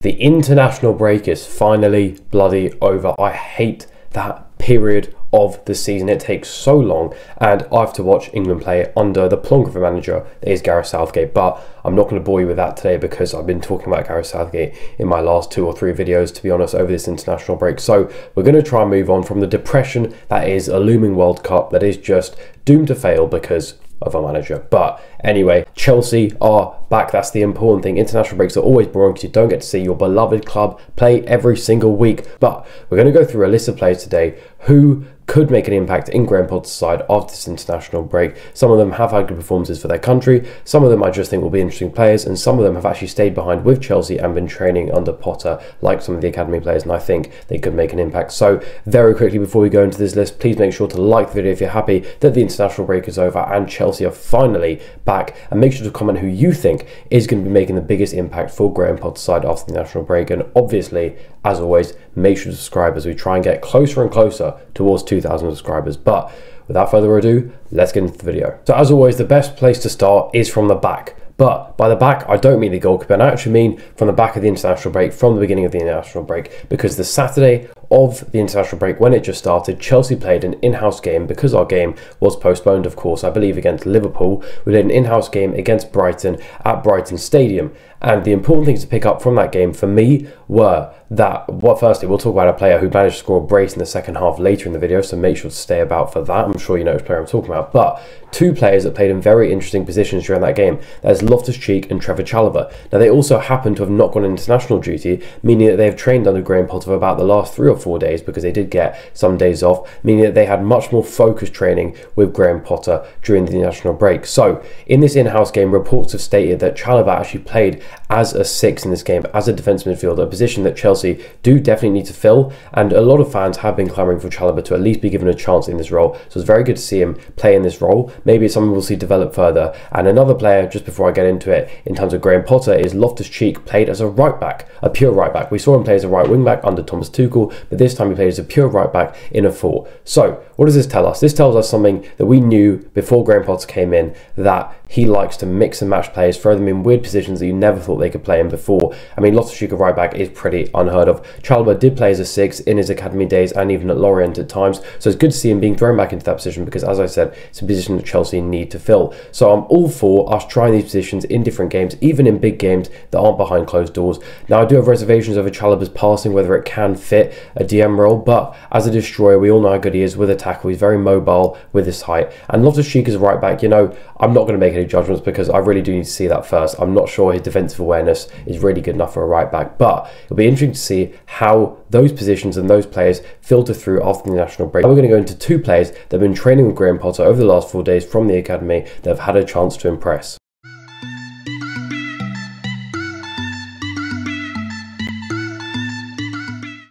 The international break is finally bloody over. I hate that period of the season. It takes so long, and I have to watch England play under the plonk of a manager that is Gareth Southgate. But I'm not going to bore you with that today because I've been talking about Gareth Southgate in my last two or three videos, to be honest, over this international break. So we're going to try and move on from the depression that is a looming World Cup that is just doomed to fail because of a manager. But anyway, Chelsea are back. That's the important thing. International breaks are always boring because you don't get to see your beloved club play every single week. But we're going to go through a list of players today who could make an impact in Graham Potter's side after this international break. Some of them have had good performances for their country, some of them I just think will be interesting players, and some of them have actually stayed behind with Chelsea and been training under Potter, like some of the academy players, and I think they could make an impact. So, very quickly before we go into this list, please make sure to like the video if you're happy that the international break is over and Chelsea are finally back, and make sure to comment who you think is going to be making the biggest impact for Graham Potter's side after the national break. And obviously, as always, make sure to subscribe as we try and get closer and closer towards 2,000 subscribers. But without further ado, let's get into the video. So as always, the best place to start is from the back. But by the back, I don't mean the goalkeeper, I actually mean from the back of the international break, from the beginning of the international break, because the Saturday of the international break, when it just started, Chelsea played an in house game because our game was postponed, of course, I believe, against Liverpool. We did an in house game against Brighton at Brighton Stadium. And the important things to pick up from that game for me were that, well, firstly, we'll talk about a player who managed to score a brace in the second half later in the video, so make sure to stay about for that. I'm sure you know which player I'm talking about. But two players that played in very interesting positions during that game. There's Loftus Cheek and Trevor Chalobah. Now, they also happen to have not gone international duty, meaning that they have trained under Graham Potter for about the last three or four days because they did get some days off, meaning that they had much more focused training with Graham Potter during the international break. So, in this in house game, reports have stated that Chalobah actually played as a six in this game, as a defence midfielder, a position that Chelsea do definitely need to fill. And a lot of fans have been clamouring for Chalobah to at least be given a chance in this role. So it's very good to see him play in this role. Maybe it's something we'll see develop further. And another player, just before I get into it, in terms of Graham Potter, is Loftus Cheek, played as a right back, a pure right back. We saw him play as a right wing back under Thomas Tuchel, but this time he played as a pure right back in a four. So what does this tell us? This tells us something that we knew before Graham came in that he likes to mix and match players, throw them in weird positions that you never thought they could play in before. I mean, Loftus Cheek right back is pretty unheard of. Chalobah did play as a six in his academy days and even at Lorient at times, so it's good to see him being thrown back into that position because, as I said, it's a position that Chelsea need to fill. So I'm all for us trying these positions in different games, even in big games that aren't behind closed doors. Now, I do have reservations over Chalobah's passing, whether it can fit a DM role, but as a destroyer, we all know how good he is with a tackle. He's very mobile with his height. And Loftus Cheek is right back, you know, I'm not going to make any judgments because I really do need to see that first. I'm not sure his defensive awareness is really good enough for a right back, but it'll be interesting to see how those positions and those players filter through after the national break. Now we're going to go into two players that have been training with Graham Potter over the last four days from the academy that have had a chance to impress.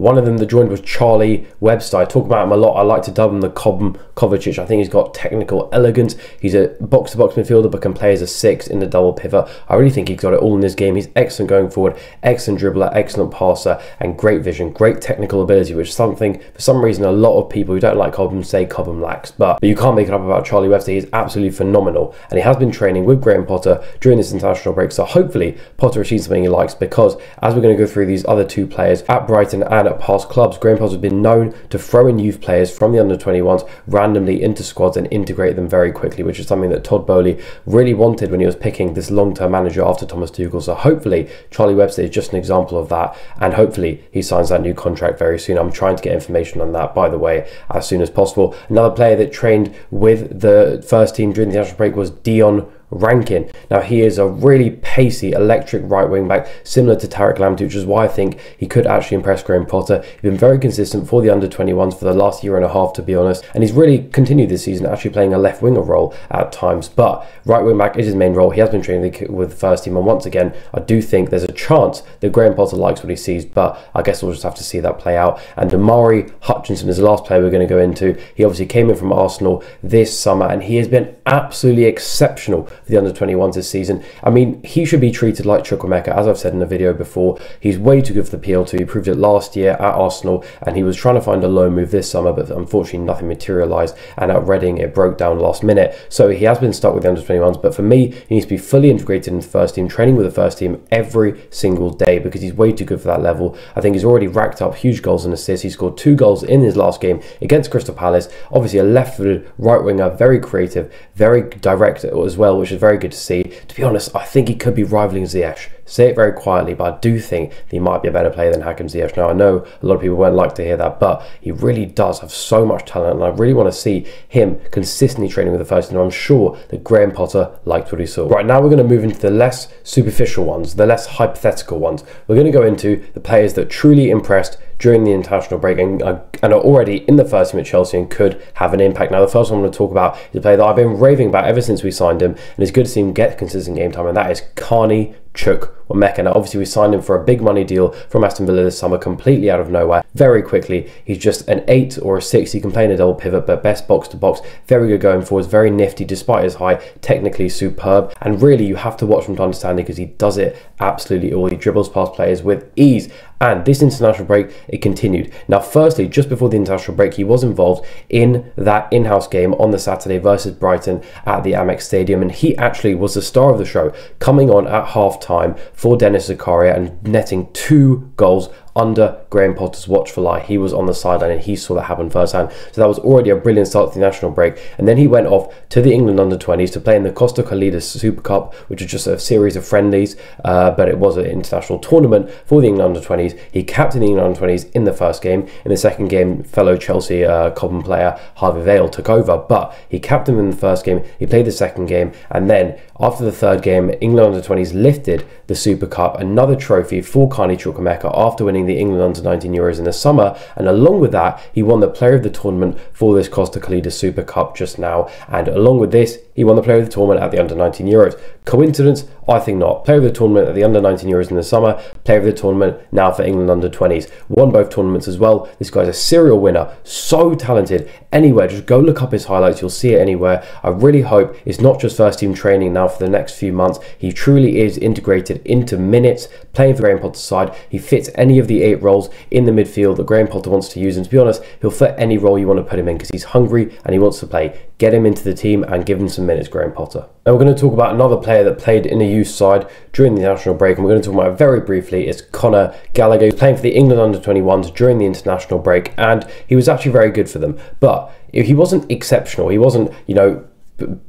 One of them that joined was Charlie Webster. I talk about him a lot. I like to dub him the Cobham Kovacic. I think he's got technical elegance. He's a box to box midfielder but can play as a six in the double pivot. I really think he's got it all in this game. He's excellent going forward, excellent dribbler, excellent passer, and great vision, great technical ability, which is something for some reason a lot of people who don't like Cobham say Cobham lacks. But, but you can't make it up about Charlie Webster. He's absolutely phenomenal. And he has been training with Graham Potter during this international break. So hopefully Potter achieves something he likes because as we're going to go through these other two players at Brighton and at past clubs, Potter has been known to throw in youth players from the under 21s randomly into squads and integrate them very quickly, which is something that Todd Boehly really wanted when he was picking this long term manager after Thomas Tuchel. So hopefully, Charlie Webster is just an example of that, and hopefully, he signs that new contract very soon. I'm trying to get information on that, by the way, as soon as possible. Another player that trained with the first team during the international break was Dion Rankine. Now he is a really pacey, electric right wing back, similar to Tariq Lamptey, which is why I think he could actually impress Graham Potter. He's been very consistent for the under 21s for the last year and a half, to be honest, and he's really continued this season, actually playing a left winger role at times. But right wing back is his main role. He has been training with the first team, and once again, I do think there's a chance that Graham Potter likes what he sees, but I guess we'll just have to see that play out. And Omari Hutchinson is the last player we're going to go into. He obviously came in from Arsenal this summer, and he has been absolutely exceptional the under 21s this season. I mean, he should be treated like Chukwuemeka, as I've said in the video before. He's way too good for the PL2. He proved it last year at Arsenal, and he was trying to find a loan move this summer, but unfortunately nothing materialised. And at Reading, it broke down last minute. So he has been stuck with the under 21s. But for me, he needs to be fully integrated into the first team, training with the first team every single day because he's way too good for that level. I think he's already racked up huge goals and assists. He scored two goals in his last game against Crystal Palace. Obviously, a left footed right winger, very creative, very direct as well, which is very good to see. To be honest, I think he could be rivaling Ziyech say it very quietly, but I do think he might be a better player than Hakim Ziyech. Now, I know a lot of people won't like to hear that, but he really does have so much talent, and I really want to see him consistently training with the first team. I'm sure that Graham Potter liked what he saw. Right now, we're going to move into the less superficial ones, the less hypothetical ones. We're going to go into the players that truly impressed during the international break and, uh, and are already in the first team at Chelsea and could have an impact. Now, the first one I'm going to talk about is a player that I've been raving about ever since we signed him, and it's good to see him get consistent game time, and that is Carney Chukwuemeka. Now, obviously, we signed him for a big money deal from Aston Villa this summer, completely out of nowhere. Very quickly, he's just an eight or a six. He can play in a double pivot, but best box to box. Very good going forwards, very nifty despite his height. Technically superb, and really, you have to watch him to understand it because he does it absolutely all. He dribbles past players with ease. And this international break, it continued. Now, firstly, just before the international break, he was involved in that in house game on the Saturday versus Brighton at the Amex Stadium. And he actually was the star of the show, coming on at half time for Denis Zakaria and netting two goals under Graham Potter's watchful eye. He was on the sideline and he saw that happen firsthand. So that was already a brilliant start to the national break. And then he went off to the England under 20s to play in the Costa Calida Super Cup, which is just a series of friendlies, uh, but it was an international tournament for the England under 20s. He captained the England under 20s in the first game. In the second game, fellow Chelsea uh, Cobham player Harvey Vale took over, but he captained them in the first game. He played the second game, and then after the third game, England under 20s lifted the Super Cup, another trophy for Carney Chukwuemeka after winning the England under 19 Euros in the summer. And along with that, he won the Player of the Tournament for this Costa Calida Super Cup just now. And along with this, he won the Player of the Tournament at the under 19 Euros. Coincidence? I think not. Player of the tournament at the under 19 Euros in the summer, player of the tournament now for England under 20s. Won both tournaments as well. This guy's a serial winner, so talented. Anywhere, just go look up his highlights, you'll see it anywhere. I really hope it's not just first team training now for the next few months. He truly is integrated into minutes, playing for Graham Potter's side. He fits any of the eight roles in the midfield that Graham Potter wants to use. And to be honest, he'll fit any role you want to put him in because he's hungry and he wants to play. Get him into the team and give him some minutes, Graham Potter. Now we're going to talk about another player that played in the youth side during the national break, and we're going to talk about very briefly. It's Conor Gallagher, playing for the England under 21s during the international break, and he was actually very good for them. But he wasn't exceptional. He wasn't, you know,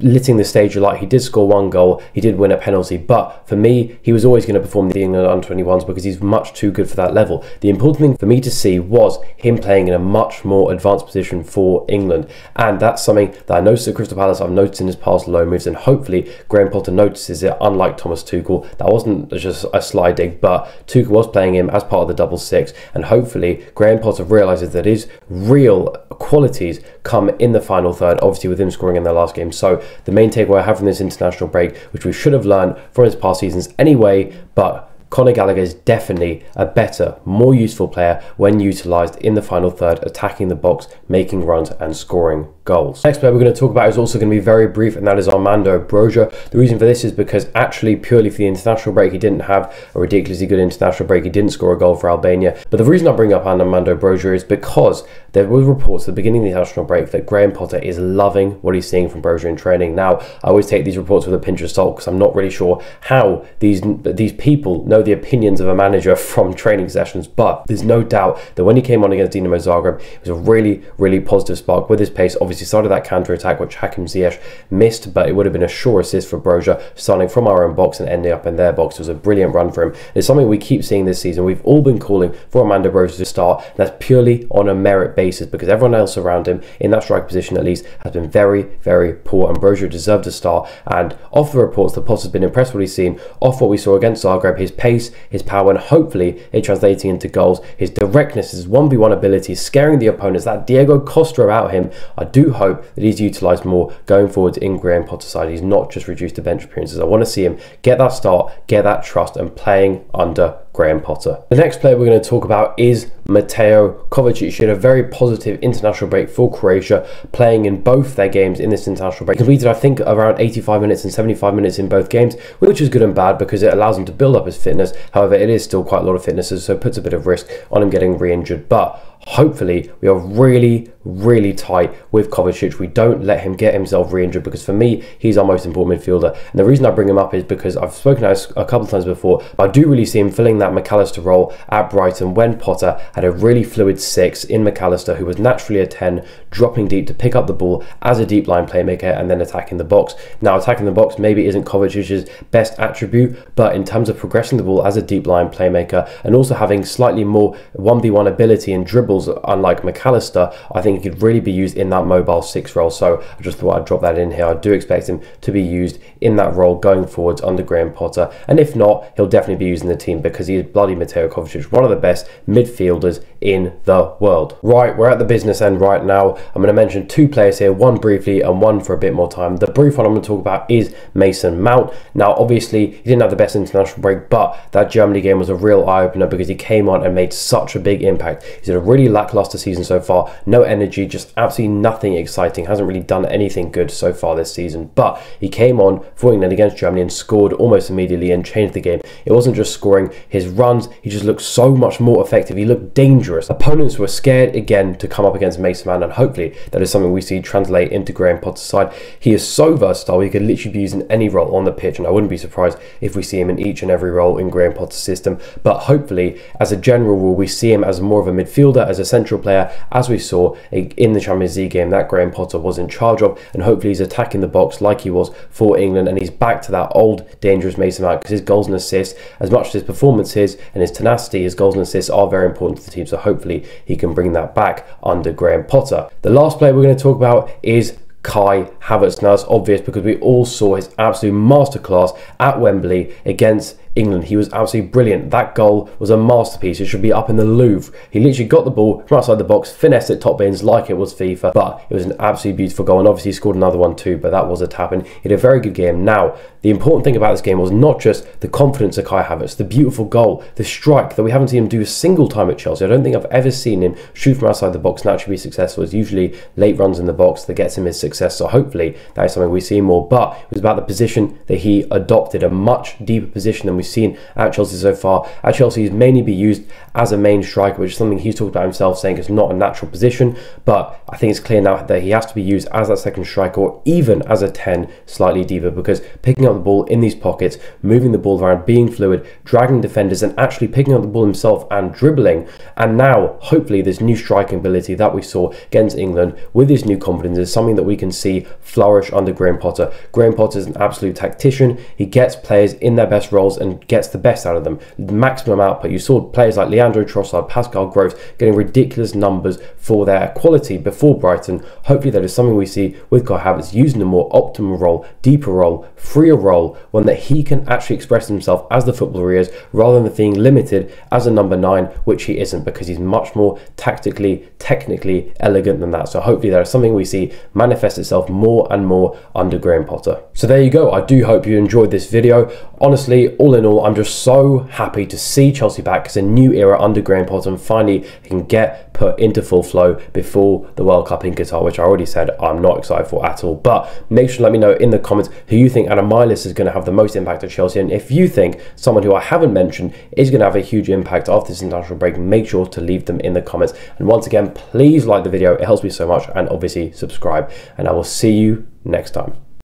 litting the stage like he did score one goal he did win a penalty. But for me he was always going to perform the England under 21s because he's much too good for that level. The important thing for me to see was him playing in a much more advanced position for England. And that's something that I noticed at Crystal Palace I've noticed in his past low moves and hopefully Graham Potter notices it unlike Thomas Tuchel. That wasn't just a slide dig but Tuchel was playing him as part of the double six. And hopefully Graham Potter realises that his real qualities come in the final third obviously with him scoring in their last game so the main takeaway I have from this international break, which we should have learned from his past seasons anyway, but Conor Gallagher is definitely a better, more useful player when utilised in the final third, attacking the box, making runs, and scoring goals. Next player we're going to talk about is also going to be very brief, and that is Armando Broja. The reason for this is because actually, purely for the international break, he didn't have a ridiculously good international break. He didn't score a goal for Albania. But the reason I bring up Armando Broja is because there were reports at the beginning of the international break that Graham Potter is loving what he's seeing from Broja in training. Now, I always take these reports with a pinch of salt because I'm not really sure how these these people know the opinions of a manager from training sessions, but there's no doubt that when he came on against Dinamo Zagreb, it was a really, really positive spark with his pace. Obviously, started that counter attack, which Hakim Ziyech missed, but it would have been a sure assist for Broja, starting from our own box and ending up in their box. It was a brilliant run for him. It's something we keep seeing this season. We've all been calling for Armando Broja to start. that's purely on a merit basis because everyone else around him, in that strike position at least, has been very, very poor. And Broja deserved a start. And off the reports, the Potter's been impressed with what he's seen. Off what we saw against Zagreb, his pace, his power, and hopefully it translating into goals. His directness, his 1v1 ability, scaring the opponents, that Diego Costa about him. I do hope that he's utilised more going forwards in Graham Potter's side. He's not just reduced to bench appearances. I want to see him get that start, get that trust, and playing under Graham Potter. The next player we're going to talk about is Mateo Kovacic. He had a very positive international break for Croatia, playing in both their games in this international break. He completed, I think, around 85 minutes and 75 minutes in both games, which is good and bad because it allows him to build up his fitness. However, it is still quite a lot of fitness, so it puts a bit of risk on him getting re-injured. But hopefully we are really really tight with Kovacic. We don't let him get himself re-injured because for me he's our most important midfielder. And the reason I bring him up is because I've spoken a couple of times before. I do really see him filling that Mac Allister role at Brighton when Potter had a really fluid six in Mac Allister, who was naturally a 10 dropping deep to pick up the ball as a deep line playmaker and then attacking the box. Now attacking the box maybe isn't Kovacic's best attribute but in terms of progressing the ball as a deep line playmaker and also having slightly more 1v1 ability and dribbles, unlike Mac Allister, I think he could really be used in that mobile six role. So I just thought I'd drop that in here. I do expect him to be used in that role going forwards under Graham Potter. And if not, he'll definitely be used in the team because he is bloody Mateo Kovacic, one of the best midfielders in the world. Right, we're at the business end right now. I'm going to mention two players here, one briefly and one for a bit more time. The brief one I'm going to talk about is Mason Mount. Now, obviously, he didn't have the best international break, but that Germany game was a real eye opener because he came on and made such a big impact. He's had a really lackluster season so far. No energy, just absolutely nothing exciting. Hasn't really done anything good so far this season. But he came on for England against Germany and scored almost immediately and changed the game. It wasn't just scoring his runs, he just looked so much more effective. He looked dangerous. Opponents were scared again to come up against Mason Mount, and hopefully that is something we see translate into Graham Potter's side. He is so versatile, he could literally be used in any role on the pitch, and I wouldn't be surprised if we see him in each and every role in Graham Potter's system. But hopefully, as a general rule, we see him as more of a midfielder, as a central player, as we saw in the Champions League game that Graham Potter was in charge of. And hopefully, he's attacking the box like he was for England. And he's back to that old dangerous Mason Mount because his goals and assists, as much as his performance is and his tenacity, his goals and assists are very important to the team. So hopefully, he can bring that back under Graham Potter. The last player we're going to talk about is Kai Havertz. Now, it's obvious because we all saw his absolute masterclass at Wembley against England. He was absolutely brilliant. That goal was a masterpiece. It should be up in the Louvre. He literally got the ball from outside the box, finessed it top bins like it was FIFA, but it was an absolutely beautiful goal. And obviously, he scored another one too, but that was a tap in. He had a very good game. Now, the important thing about this game was not just the confidence of Kai Havertz, the beautiful goal, the strike that we haven't seen him do a single time at Chelsea. I don't think I've ever seen him shoot from outside the box and actually be successful. It's usually late runs in the box that gets him his success. So hopefully that is something we see more. But it was about the position that he adopted, a much deeper position than we've seen at Chelsea so far. At Chelsea, he's mainly be used as a main striker, which is something he's talked about himself, saying it's not a natural position. But I think it's clear now that he has to be used as that second striker or even as a 10 slightly deeper because picking up the ball in these pockets, moving the ball around, being fluid, dragging defenders, and actually picking up the ball himself and dribbling. And now, hopefully, this new striking ability that we saw against England with his new confidence is something that we can see flourish under Graham Potter. Graham Potter is an absolute tactician. He gets players in their best roles and gets the best out of them, maximum output. You saw players like Leandro Trossard, Pascal Gross getting ridiculous numbers for their quality before Brighton. Hopefully, that is something we see with Kai Havertz using a more optimal role, deeper role, freer role, one that he can actually express himself as the footballer he is, rather than being limited as a number nine, which he isn't, because he's much more tactically, technically elegant than that. So hopefully, that is something we see manifest itself more and more under Graham Potter. So there you go. I do hope you enjoyed this video. Honestly, all in all, I'm just so happy to see Chelsea back because a new era under Graham Potter and finally can get put into full flow before the World Cup in Qatar, which I already said I'm not excited for at all. But make sure to let me know in the comments who you think out of my list is going to have the most impact at Chelsea. And if you think someone who I haven't mentioned is going to have a huge impact after this international break, make sure to leave them in the comments. And once again, please like the video, it helps me so much. And obviously, subscribe. And I will see you next time.